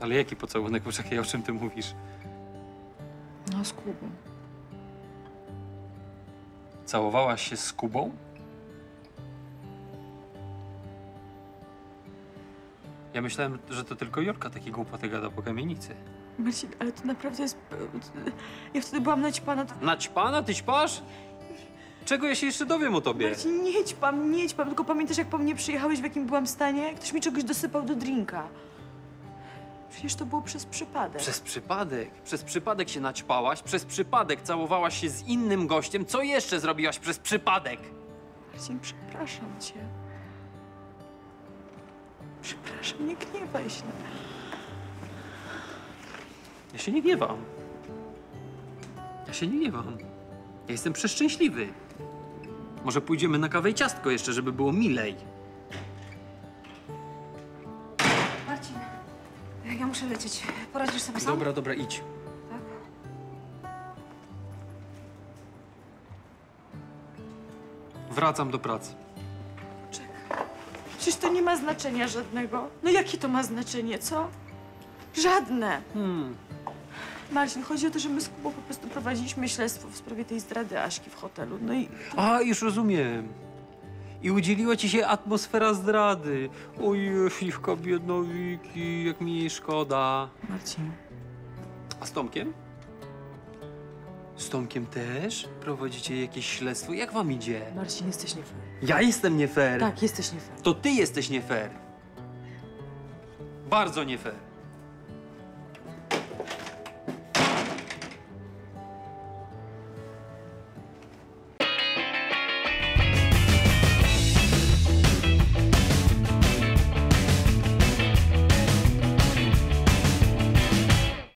Ale jaki pocałunek? Poczekaj, o czym ty mówisz? No, z Kubą. Całowałaś się z Kubą? Ja myślałem, że to tylko Jorka takie głupoty gada po kamienicy. Marcin, ale to naprawdę jest... Ja wtedy byłam naćpana. To... Naćpana? Ty śpasz? Czego ja się jeszcze dowiem o tobie? Marcin, nie ćpam, nie ćpam, tylko pamiętasz, jak po mnie przyjechałeś, w jakim byłam stanie? Ktoś mi czegoś dosypał do drinka. Przecież to było przez przypadek. Przez przypadek. Przez przypadek się naćpałaś, przez przypadek całowałaś się z innym gościem. Co jeszcze zrobiłaś przez przypadek? Marcin, przepraszam cię. Przepraszam, nie gniewaj się. Ja się nie gniewam. Ja się nie gniewam. Ja jestem przeszczęśliwy. Może pójdziemy na kawę i ciastko jeszcze, żeby było milej. Ja muszę lecieć. Poradzisz sobie sam? Dobra, dobra, idź. Tak? Wracam do pracy. Przecież to nie ma znaczenia żadnego. No jakie to ma znaczenie, co? Żadne. Hmm. Marcin, chodzi o to, że my z Kubą po prostu prowadziliśmy śledztwo w sprawie tej zdrady Aśki w hotelu. No i A, już rozumiem. I udzieliła ci się atmosfera zdrady. Oj, śliwka biedna Wiki, jak mi jej szkoda. Marcin, A z Tomkiem? Z Tomkiem też? Prowadzicie jakieś śledztwo? Jak wam idzie? Marcin, jesteś nie fair. Ja jestem nie fair. Tak, jesteś nie fair. To ty jesteś nie fair. Bardzo nie fair.